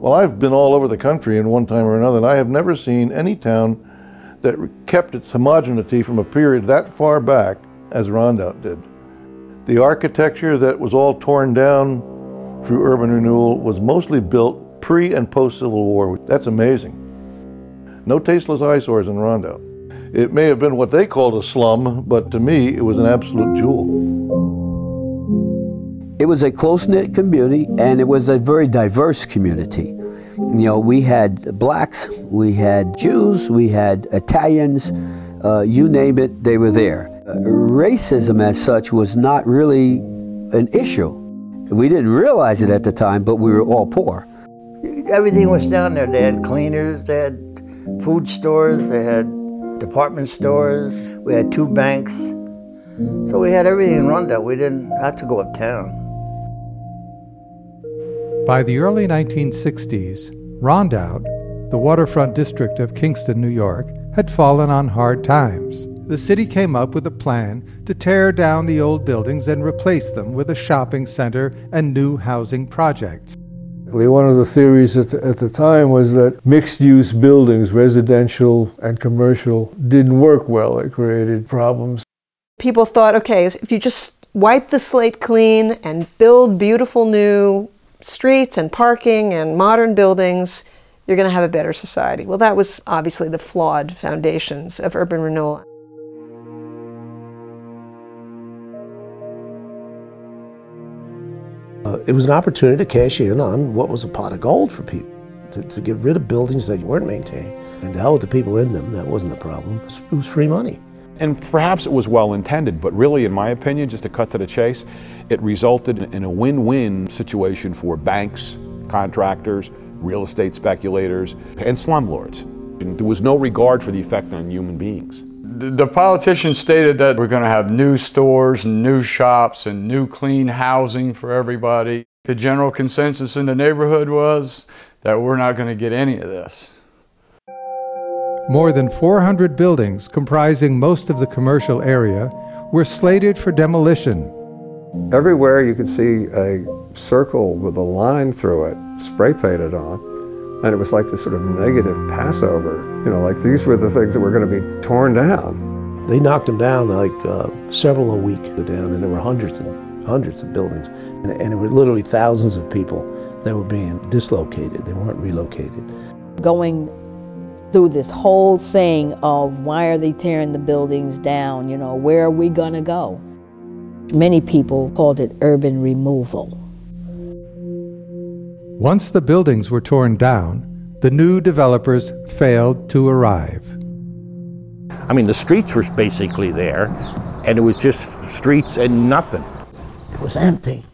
Well, I've been all over the country in one time or another, and I have never seen any town that kept its homogeneity from a period that far back as Rondout did. The architecture that was all torn down through urban renewal was mostly built pre and post Civil War. That's amazing. No tasteless eyesores in Rondout. It may have been what they called a slum, but to me, it was an absolute jewel. It was a close-knit community and it was a very diverse community. You know, we had blacks, we had Jews, we had Italians, uh, you name it, they were there. Uh, racism as such was not really an issue. We didn't realize it at the time, but we were all poor. Everything was down there. They had cleaners, they had food stores, they had department stores, we had two banks. So we had everything run that. We didn't have to go uptown. By the early 1960s, Rondout, the waterfront district of Kingston, New York, had fallen on hard times. The city came up with a plan to tear down the old buildings and replace them with a shopping center and new housing projects. One of the theories at the, at the time was that mixed use buildings, residential and commercial, didn't work well. It created problems. People thought, okay, if you just wipe the slate clean and build beautiful new streets and parking and modern buildings, you're going to have a better society. Well, that was obviously the flawed foundations of urban renewal. Uh, it was an opportunity to cash in on what was a pot of gold for people, to, to get rid of buildings that weren't maintained, and to hell with the people in them. That wasn't the problem. It was, it was free money. And perhaps it was well intended, but really, in my opinion, just to cut to the chase, it resulted in a win win situation for banks, contractors, real estate speculators, and slumlords. And there was no regard for the effect on human beings. The politicians stated that we're going to have new stores and new shops and new clean housing for everybody. The general consensus in the neighborhood was that we're not going to get any of this. More than 400 buildings comprising most of the commercial area were slated for demolition. Everywhere you could see a circle with a line through it, spray painted on, and it was like this sort of negative Passover. You know, like these were the things that were going to be torn down. They knocked them down like uh, several a week down, and there were hundreds and hundreds of buildings, and, and it were literally thousands of people that were being dislocated. They weren't relocated. Going through this whole thing of why are they tearing the buildings down? You know, where are we going to go? Many people called it urban removal. Once the buildings were torn down, the new developers failed to arrive. I mean, the streets were basically there, and it was just streets and nothing. It was empty.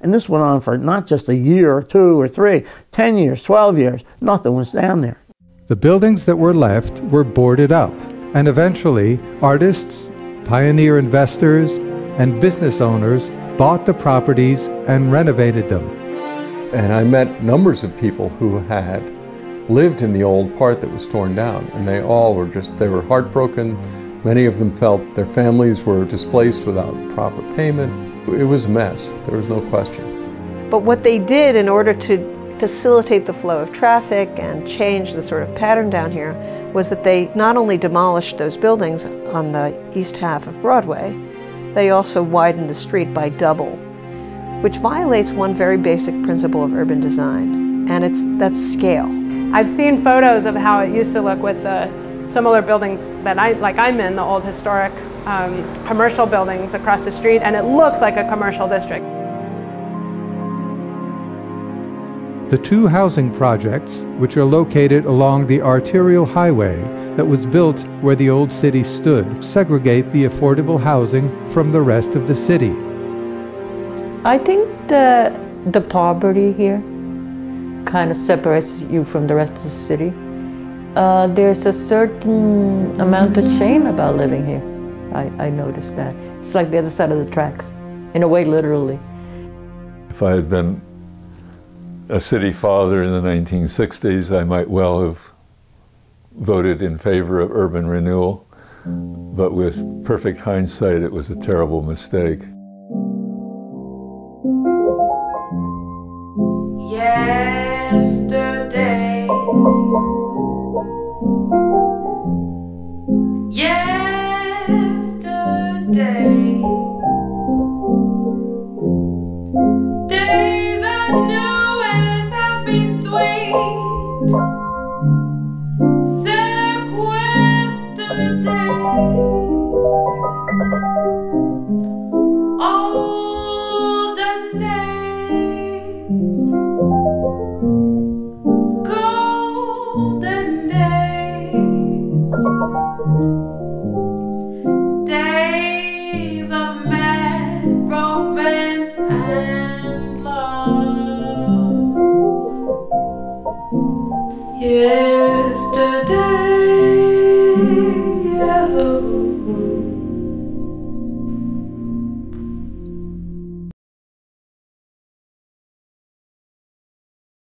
And this went on for not just a year or two or three, 10 years, 12 years. Nothing was down there. The buildings that were left were boarded up, and eventually artists, pioneer investors, and business owners bought the properties and renovated them. And I met numbers of people who had lived in the old part that was torn down, and they all were just, they were heartbroken. Many of them felt their families were displaced without proper payment. It was a mess, there was no question. But what they did in order to facilitate the flow of traffic and change the sort of pattern down here was that they not only demolished those buildings on the east half of Broadway, they also widened the street by double, which violates one very basic principle of urban design, and it's that's scale. I've seen photos of how it used to look with the similar buildings that I, like I'm in, the old historic um, commercial buildings across the street, and it looks like a commercial district. The two housing projects, which are located along the arterial highway that was built where the old city stood, segregate the affordable housing from the rest of the city. I think the, the poverty here kind of separates you from the rest of the city. Uh, there's a certain amount of shame about living here. I, I noticed that. It's like the other side of the tracks, in a way, literally. If I had been a city father in the 1960s, I might well have voted in favor of urban renewal. But with perfect hindsight, it was a terrible mistake. Yesterday. And love. Yeah.